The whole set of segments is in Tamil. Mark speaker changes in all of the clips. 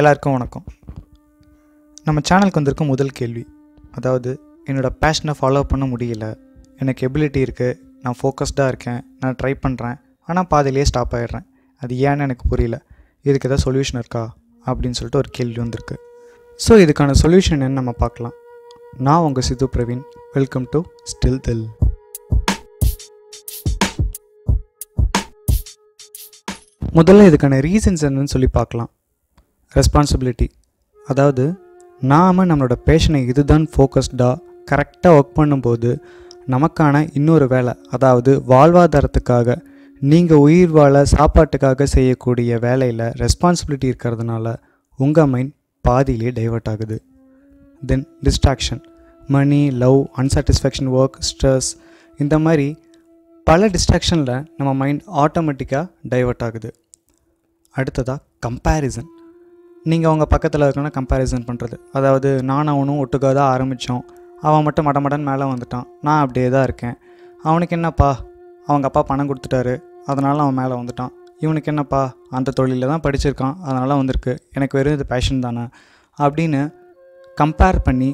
Speaker 1: எல்லாருக்கும் வணக்கம். நம்ம சேனலுக்கு வந்திருக்க முதல் கேள்வி. அதாவது என்னோடய பேஷனை ஃபாலோ பண்ண முடியல. எனக்கு எபிலிட்டி இருக்குது நான் ஃபோக்கஸ்டாக இருக்கேன். நான் ட்ரை பண்ணுறேன் ஆனால் பாதிலேயே ஸ்டாப் ஆகிடுறேன் அது ஏன்னு எனக்கு புரியல. இதுக்கு ஏதாவது சொல்யூஷன் இருக்கா? அப்படின்னு சொல்லிட்டு ஒரு கேள்வி வந்திருக்கு. ஸோ இதுக்கான சொல்யூஷன் என்னன்னு நம்ம பார்க்கலாம். நான் உங்கள் Sidhu Praveen. Welcome to still தில் முதல்ல இதுக்கான ரீசன்ஸ் என்னன்னு சொல்லி பார்க்கலாம். ரெஸ்பான்சிபிலிட்டி அதாவது நாம் நம்மளோட பேஷனை இதுதான் ஃபோக்கஸ்டாக கரெக்டாக ஒர்க் பண்ணும்போது நமக்கான இன்னொரு வேலை அதாவது வாழ்வாதாரத்துக்காக நீங்கள் உயிர் வாழ சாப்பாட்டுக்காக செய்யக்கூடிய வேலையில் ரெஸ்பான்சிபிலிட்டி இருக்கிறதுனால உங்கள் மைண்ட் பாதியிலே டைவர்ட் ஆகுது. Then distraction money love unsatisfaction work stress இந்த மாதிரி பல டிஸ்ட்ராக்ஷனில் நம்ம மைண்ட் ஆட்டோமேட்டிக்காக டைவெர்ட் ஆகுது. அடுத்ததாக கம்பேரிசன் நீங்கள் அவங்க பக்கத்தில் இருக்கணும் கம்பேரிசன் பண்ணுறது அதாவது நானும் அவனும் ஒட்டுக்காக தான் ஆரம்பித்தோம் அவன் மட்டும் மடமடன் மேலே வந்துட்டான். நான் அப்படியே தான் இருக்கேன். அவனுக்கு என்னப்பா? அவங்க அப்பா பணம் கொடுத்துட்டாரு. அதனால் அவன் மேலே வந்துட்டான். இவனுக்கு என்னப்பா? அந்த தொழிலில் தான் படிச்சிருக்கான். அதனால் வந்திருக்கு. எனக்கு வெறும் இது பேஷன் தானே? அப்படின்னு கம்பேர் பண்ணி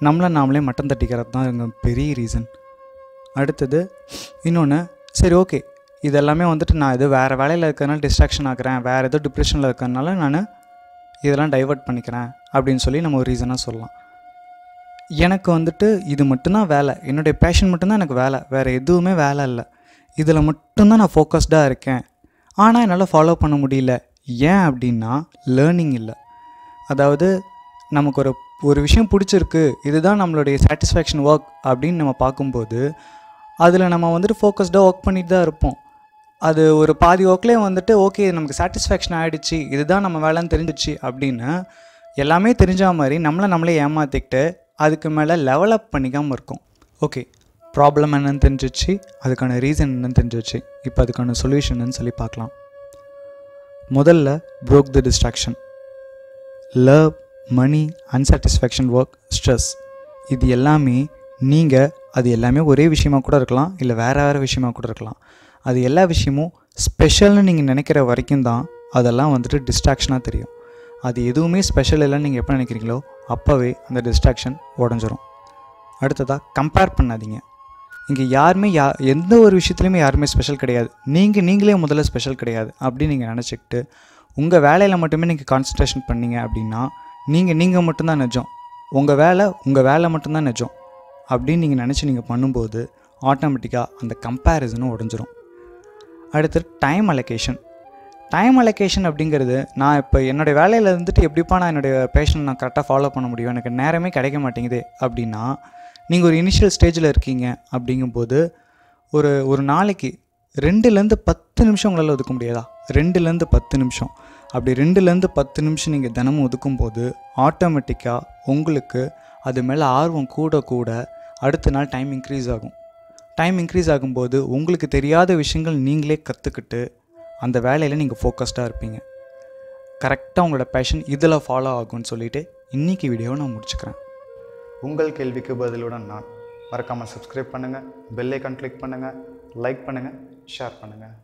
Speaker 1: நம்மளை நாமளே மட்டம் தட்டிக்கிறது தான் எங்கள் பெரிய ரீசன் அடுத்தது இன்னொன்று சரி ஓகே இது எல்லாமே வந்துட்டு நான் இது வேறு வேலையில் இருக்கிறதுனால டிஸ்ட்ராக்ஷன் ஆகிறேன் வேறு ஏதோ டிப்ரெஷனில் இருக்கிறதுனால நான் இதெல்லாம் டைவர்ட் பண்ணிக்கிறேன் அப்படின்னு சொல்லி நம்ம ஒரு ரீசனாக சொல்லலாம். எனக்கு வந்துட்டு இது மட்டும்தான் வேலை. என்னுடைய பேஷன் மட்டும்தான் எனக்கு வேலை. வேறு எதுவுமே வேலை இல்லை. இதில் மட்டும்தான் நான் ஃபோக்கஸ்டாக இருக்கேன். ஆனால் என்னால் ஃபாலோ பண்ண முடியல. ஏன் அப்படின்னா லேர்னிங் இல்லை. அதாவது நமக்கு ஒரு ஒரு விஷயம் பிடிச்சிருக்கு. இதுதான் நம்மளுடைய சாட்டிஸ்ஃபேக்ஷன் ஒர்க் அப்படின்னு நம்ம பார்க்கும்போது அதில் நம்ம வந்துட்டு ஃபோக்கஸ்டாக ஒர்க் பண்ணிட்டு தான் இருப்போம். அது ஒரு பாதி ஒர்க்லேயே வந்துட்டு ஓகே நமக்கு சாட்டிஸ்ஃபேக்ஷன் ஆகிடுச்சு இதுதான் நம்ம வேலைன்னு தெரிஞ்சிச்சு அப்படின்னு எல்லாமே தெரிஞ்ச மாதிரி நம்மளை நம்மளே ஏமாற்றிக்கிட்டு அதுக்கு மேலே லெவலப் பண்ணிக்காமல் இருக்கும். ஓகே ப்ராப்ளம் என்னன்னு தெரிஞ்சிச்சு அதுக்கான ரீசன் என்னன்னு தெரிஞ்சிச்சு இப்போ அதுக்கான சொல்யூஷன் சொல்லி பார்க்கலாம். முதல்ல broke the distraction love money unsatisfaction work stress இது எல்லாமே நீங்கள் அது எல்லாமே ஒரே விஷயமா கூட இருக்கலாம் இல்லை வேறு வேறு விஷயமா கூட இருக்கலாம். அது எல்லா விஷயமும் ஸ்பெஷல்னு நீங்கள் நினைக்கிற வரைக்கும் தான் அதெல்லாம் வந்துட்டு டிஸ்ட்ராக்ஷனாக தெரியும். அது எதுவுமே ஸ்பெஷல் இல்லைன்னு நீங்கள் எப்போ நினைக்கிறீங்களோ அப்போவே அந்த டிஸ்ட்ராக்ஷன் உடஞ்சிரும். அடுத்ததாக கம்பேர் பண்ணாதீங்க. இங்கே யாருமே யா எந்த ஒரு விஷயத்துலையுமே யாருமே ஸ்பெஷல் கிடையாது. நீங்கள் நீங்களே முதல்ல ஸ்பெஷல் கிடையாது அப்படின்னு நீங்கள் நினச்சிக்கிட்டு உங்கள் வேலையில் மட்டுமே நீங்கள் கான்சன்ட்ரேஷன் பண்ணீங்க அப்படின்னா நீங்கள் நீங்கள் மட்டும்தான் நிஜம். உங்கள் வேலை உங்கள் வேலை மட்டும்தான் நிஜம். அப்படின்னு நீங்கள் நினச்சி நீங்கள் பண்ணும்போது ஆட்டோமேட்டிக்காக அந்த கம்பேரிசனும் உடஞ்சிரும். அடுத்து டைம் அலொகேஷன் டைம் அலொகேஷன் அப்படிங்கிறது நான் இப்போ என்னுடைய வேலையில் இருந்துட்டு எப்படிப்பா நான் என்னுடைய பேஷன் நான் கரெக்டாக ஃபாலோ பண்ண முடியும்? எனக்கு நேரமே கிடைக்க மாட்டேங்குது. அப்படின்னா நீங்கள் ஒரு இனிஷியல் ஸ்டேஜில் இருக்கீங்க அப்படிங்கும்போது ஒரு ஒரு நாளைக்கு ரெண்டுலேருந்து பத்து நிமிஷம் உங்களால் ஒதுக்க முடியாதா? ரெண்டுலேருந்து பத்து நிமிஷம். அப்படி ரெண்டுலேருந்து பத்து நிமிஷம் நீங்கள் தினமும் ஒதுக்கும்போது ஆட்டோமேட்டிக்காக உங்களுக்கு அது மேலே ஆர்வம் கூட கூட அடுத்த நாள் டைம் இன்க்ரீஸ் ஆகும். டைம் இன்க்ரீஸ் ஆகும்போது உங்களுக்கு தெரியாத விஷயங்கள் நீங்களே கற்றுக்கிட்டு அந்த வேலையில் நீங்கள் ஃபோக்கஸ்டாக இருப்பீங்க. கரெக்டாக உங்களோட பேஷன் இதில் ஃபாலோ ஆகும்னு சொல்லிவிட்டு இன்றைக்கி வீடியோவை நான் முடிச்சுக்கிறேன். உங்கள் கேள்விக்கு பதிலுடன் நான் மறக்காமல் சப்ஸ்கிரைப் பண்ணுங்கள் பெல்லைக்கான் கிளிக் பண்ணுங்கள் லைக் பண்ணுங்கள் ஷேர் பண்ணுங்கள்